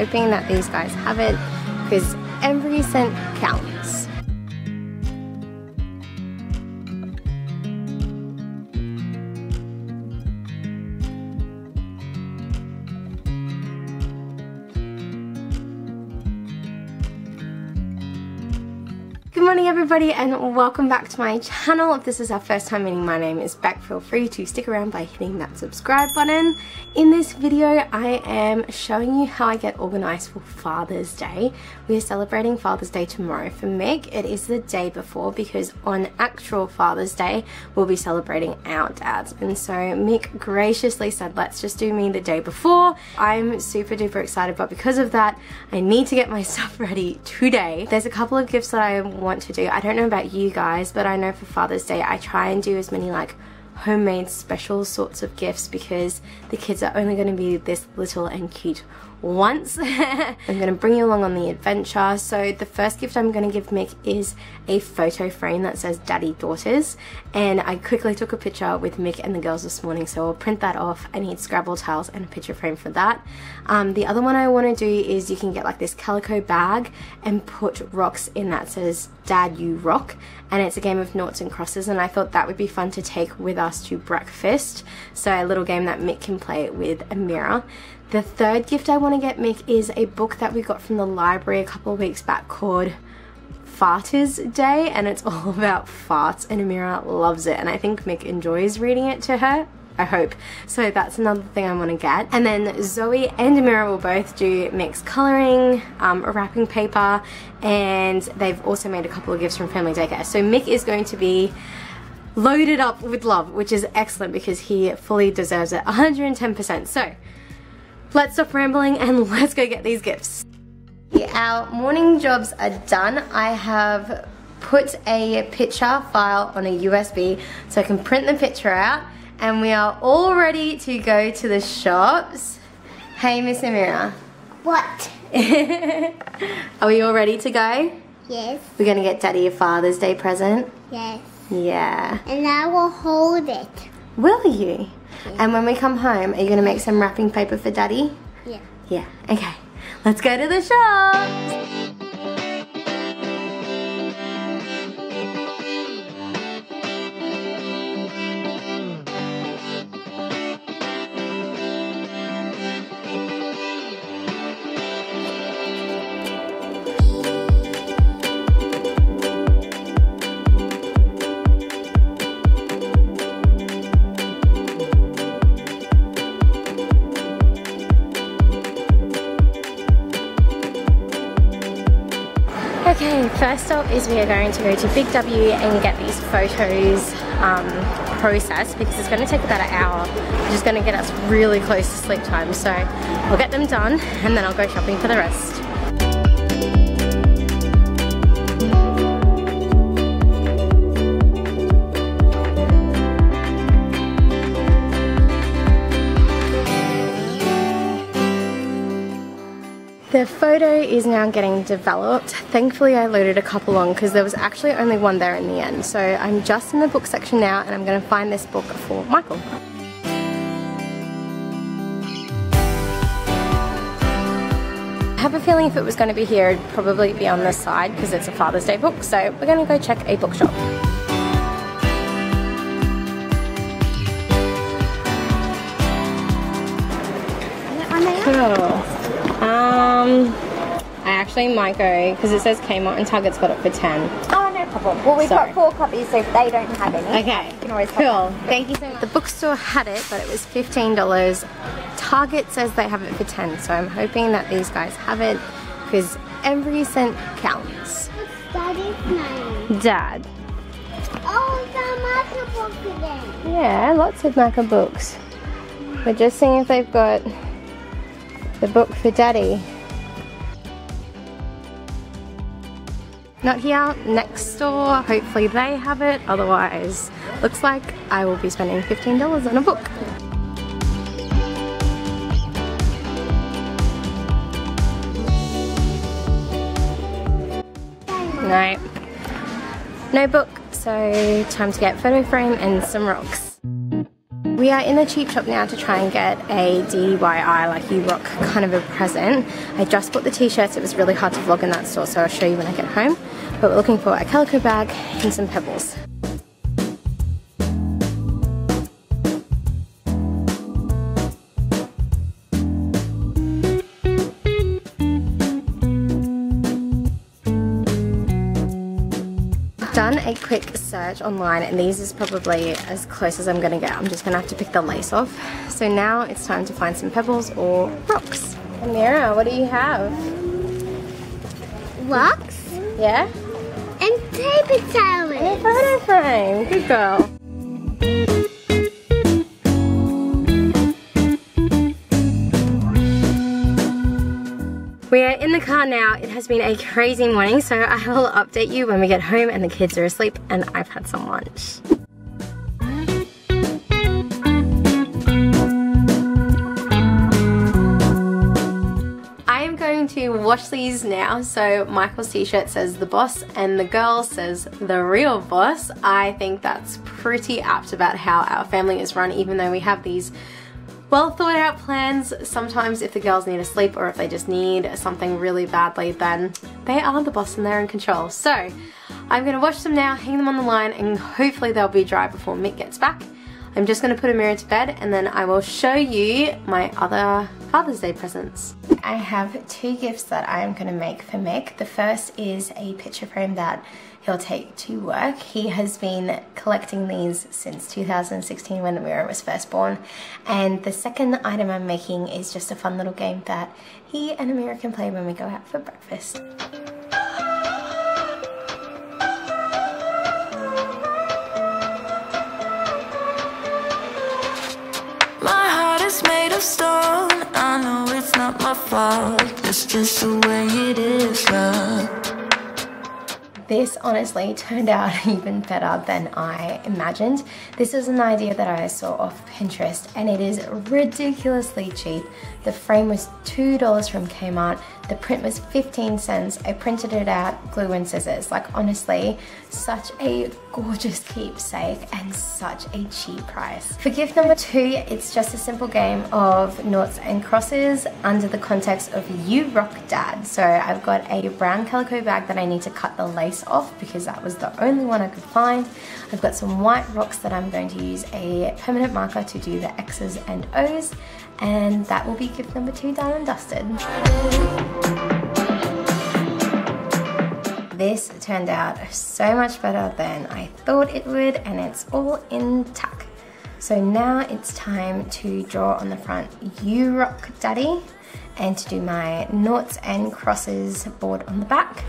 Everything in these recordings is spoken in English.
hoping that these guys have it because every cent counts. Everybody and welcome back to my channel. If this is our first time meeting, my name is Bek. Feel free to stick around by hitting that subscribe button. In this video, I am showing you how I get organized for Father's Day. We are celebrating Father's Day tomorrow for Mick. It is the day before because on actual Father's Day, we'll be celebrating our dads. And so Mick graciously said, let's just do me the day before. I'm super duper excited, but because of that, I need to get my stuff ready today. There's a couple of gifts that I want to do. Don't know about you guys, but I know for Father's Day, I try and do as many like homemade special sorts of gifts because the kids are only going to be this little and cute once. I'm going to bring you along on the adventure. So the first gift I'm going to give Mick is a photo frame that says Daddy Daughters. And I quickly took a picture with Mick and the girls this morning. So I'll print that off. I need Scrabble tiles and a picture frame for that. Um, the other one I want to do is you can get like this calico bag and put rocks in that says Dad You Rock. And it's a game of noughts and crosses. And I thought that would be fun to take with us to breakfast. So a little game that Mick can play with Amira. The third gift I want to get Mick is a book that we got from the library a couple of weeks back called Farters Day and it's all about farts and Amira loves it and I think Mick enjoys reading it to her. I hope. So that's another thing I want to get. And then Zoe and Amira will both do mixed colouring, um, wrapping paper, and they've also made a couple of gifts from Family Daycare. So Mick is going to be loaded up with love, which is excellent because he fully deserves it 110%. So let's stop rambling and let's go get these gifts. Our morning jobs are done. I have put a picture file on a USB so I can print the picture out and we are all ready to go to the shops. Hey Miss Amira. What? are we all ready to go? Yes. We're gonna get Daddy a Father's Day present? Yes. Yeah. And I will hold it. Will you? And when we come home, are you gonna make some wrapping paper for Daddy? Yeah. Yeah, okay. Let's go to the shops. Okay, first up is we are going to go to Big W and get these photos um, processed because it's going to take about an hour, which is going to get us really close to sleep time. So I'll get them done and then I'll go shopping for the rest. The photo is now getting developed. Thankfully I loaded a couple on because there was actually only one there in the end. So I'm just in the book section now and I'm going to find this book for Michael. I have a feeling if it was going to be here it'd probably be on this side because it's a Father's Day book. So we're going to go check a bookshop. Cool. Um, I actually might go because it says Kmart and Target's got it for 10. Oh, no problem. Well, we've Sorry. got four copies, so if they don't have any, Okay, you can always cool. Thank you so much. The bookstore had it, but it was $15. Target says they have it for 10 so I'm hoping that these guys have it because every cent counts. What's Daddy's name? Dad. Oh, the marker book again. Yeah, lots of Macca books. We're just seeing if they've got the book for Daddy. Not here, next door. hopefully they have it, otherwise looks like I will be spending $15 on a book. No, no book, so time to get photo frame and some rocks. We are in the cheap shop now to try and get a DIY like you rock kind of a present. I just bought the t-shirts, it was really hard to vlog in that store so I'll show you when I get home. But we're looking for a calico bag and some pebbles. Done a quick search online and these is probably as close as I'm gonna get. I'm just gonna have to pick the lace off. So now it's time to find some pebbles or rocks. Amira, what do you have? Rocks? Yeah? And paper towels. And a photo frame. Good girl. Car now. It has been a crazy morning, so I will update you when we get home and the kids are asleep and I've had some lunch. I am going to wash these now. So Michael's t-shirt says the boss and the girl says the real boss. I think that's pretty apt about how our family is run even though we have these well thought out plans. Sometimes if the girls need a sleep or if they just need something really badly, then they are the boss and they're in control. So I'm gonna wash them now, hang them on the line, and hopefully they'll be dry before Mick gets back. I'm just gonna put Amira to bed and then I will show you my other Father's Day presents. I have two gifts that I am gonna make for Mick. The first is a picture frame that he'll take to work. He has been collecting these since 2016 when Amira was first born. And the second item I'm making is just a fun little game that he and Amira can play when we go out for breakfast. My heart is made of stone I know it's not my fault It's just the way it is, love this honestly turned out even better than I imagined. This is an idea that I saw off Pinterest and it is ridiculously cheap. The frame was $2 from Kmart. The print was 15 cents. I printed it out, glue and scissors. Like honestly, such a gorgeous keepsake and such a cheap price. For gift number two, it's just a simple game of noughts and crosses under the context of You Rock Dad. So I've got a brown calico bag that I need to cut the lace off because that was the only one I could find. I've got some white rocks that I'm going to use a permanent marker to do the X's and O's and that will be gift number two done and dusted. This turned out so much better than I thought it would and it's all intact. So now it's time to draw on the front You Rock Daddy and to do my noughts and crosses board on the back.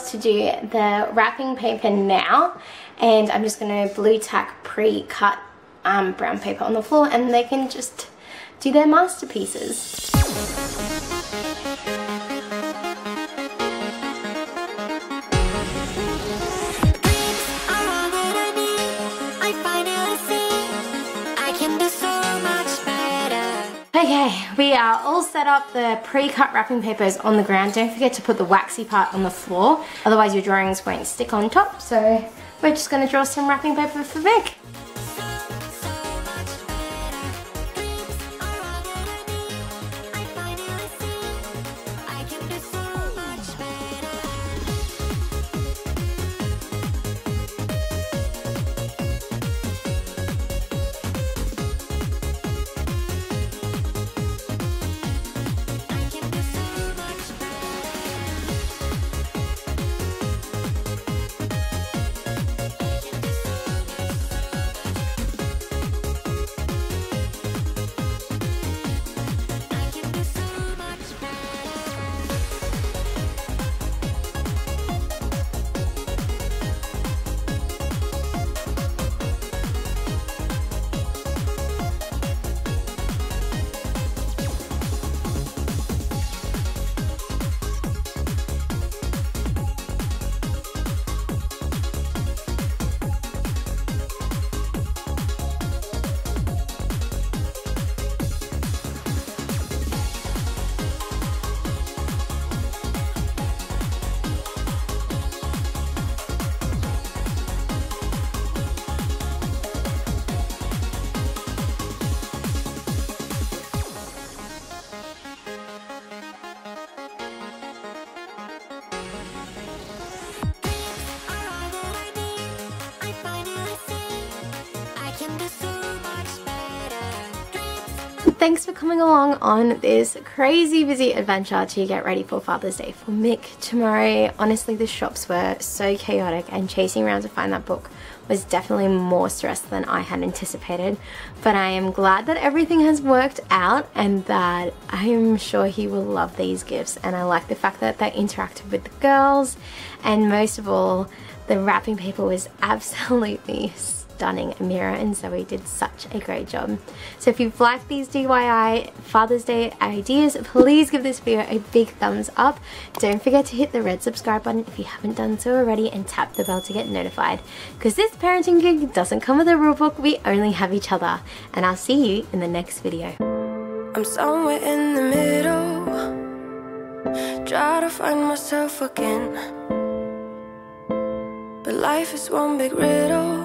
To do the wrapping paper now and I'm just going to blue tack pre-cut um, brown paper on the floor and they can just do their masterpieces. Okay, we are all set up. The pre-cut wrapping paper is on the ground. Don't forget to put the waxy part on the floor, otherwise your drawings won't stick on top. So we're just gonna draw some wrapping paper for Vic. Thanks for coming along on this crazy busy adventure to get ready for Father's Day for Mick tomorrow. Honestly, the shops were so chaotic and chasing around to find that book was definitely more stress than I had anticipated. But I am glad that everything has worked out and that I am sure he will love these gifts. And I like the fact that they interacted with the girls and most of all, the wrapping paper was absolutely stunning. Amira and Zoe did such a great job. So if you've liked these DIY Father's Day ideas, please give this video a big thumbs up. Don't forget to hit the red subscribe button if you haven't done so already and tap the bell to get notified. Because this parenting gig doesn't come with a rulebook, we only have each other. And I'll see you in the next video. I'm somewhere in the middle Try to find myself again But life is one big riddle